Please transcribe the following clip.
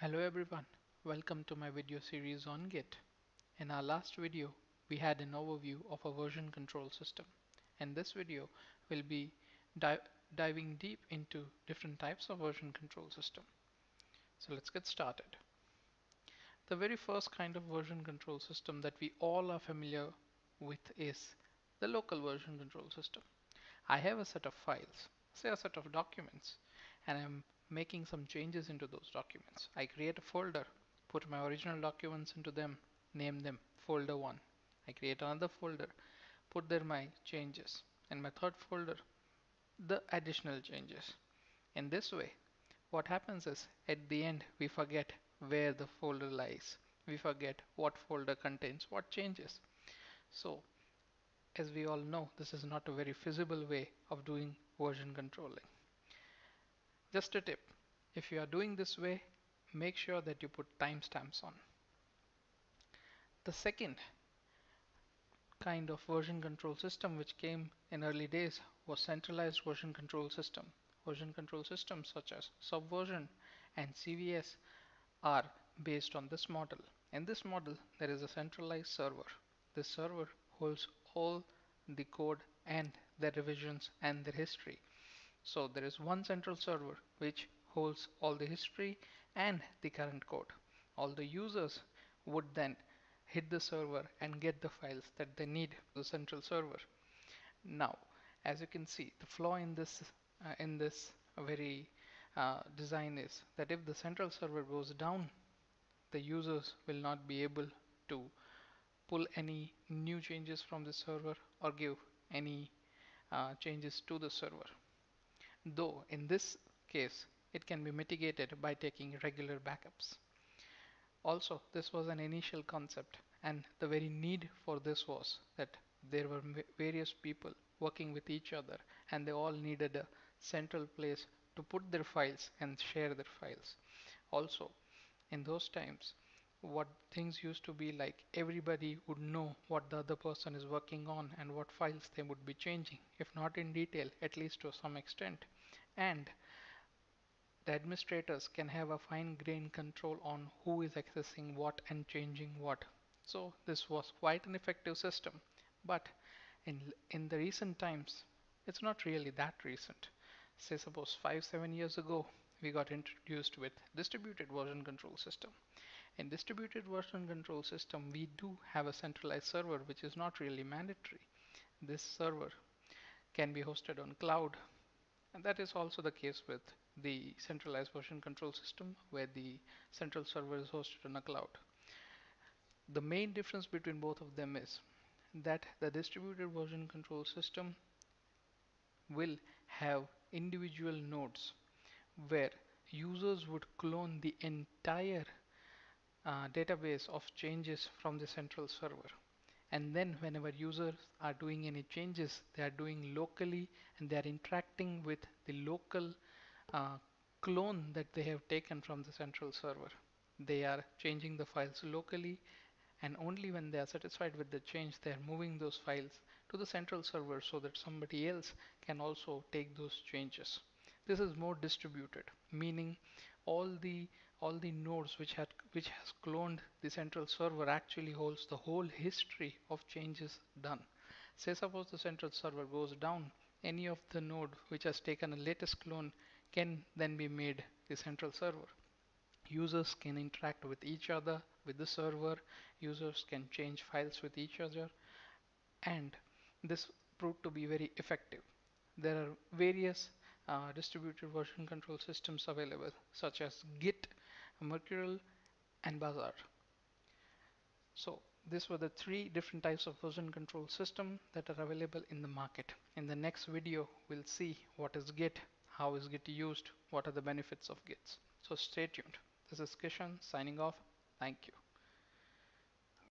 Hello everyone, welcome to my video series on Git. In our last video, we had an overview of a version control system. In this video, we'll be di diving deep into different types of version control system. So let's get started. The very first kind of version control system that we all are familiar with is the local version control system. I have a set of files, say a set of documents, and I'm making some changes into those documents. I create a folder, put my original documents into them, name them folder 1. I create another folder, put there my changes, and my third folder, the additional changes. In this way, what happens is at the end we forget where the folder lies. We forget what folder contains what changes. So as we all know, this is not a very feasible way of doing version controlling. Just a tip, if you are doing this way, make sure that you put timestamps on. The second kind of version control system which came in early days was centralized version control system. Version control systems such as Subversion and CVS are based on this model. In this model, there is a centralized server. This server holds all the code and their revisions and their history. So there is one central server which holds all the history and the current code. All the users would then hit the server and get the files that they need the central server. Now, as you can see, the flaw in this uh, in this very uh, design is that if the central server goes down, the users will not be able to pull any new changes from the server or give any uh, changes to the server though in this case it can be mitigated by taking regular backups. Also, this was an initial concept and the very need for this was that there were various people working with each other and they all needed a central place to put their files and share their files. Also, in those times, what things used to be like everybody would know what the other person is working on and what files they would be changing if not in detail at least to some extent and the administrators can have a fine-grained control on who is accessing what and changing what. So this was quite an effective system. But in, in the recent times, it's not really that recent. Say suppose five, seven years ago, we got introduced with distributed version control system. In distributed version control system, we do have a centralized server, which is not really mandatory. This server can be hosted on cloud and that is also the case with the centralized version control system where the central server is hosted on a cloud. The main difference between both of them is that the distributed version control system will have individual nodes where users would clone the entire uh, database of changes from the central server. And then whenever users are doing any changes they are doing locally and they are interacting with the local uh, clone that they have taken from the central server. They are changing the files locally and only when they are satisfied with the change they are moving those files to the central server so that somebody else can also take those changes this is more distributed meaning all the all the nodes which had which has cloned the central server actually holds the whole history of changes done. Say suppose the central server goes down, any of the node which has taken a latest clone can then be made the central server. Users can interact with each other with the server, users can change files with each other and this proved to be very effective. There are various uh, distributed version control systems available such as Git Mercurial and Bazaar. So these were the three different types of version control system that are available in the market. In the next video, we'll see what is Git, how is Git used, what are the benefits of Git. So stay tuned. This is Kishan signing off. Thank you.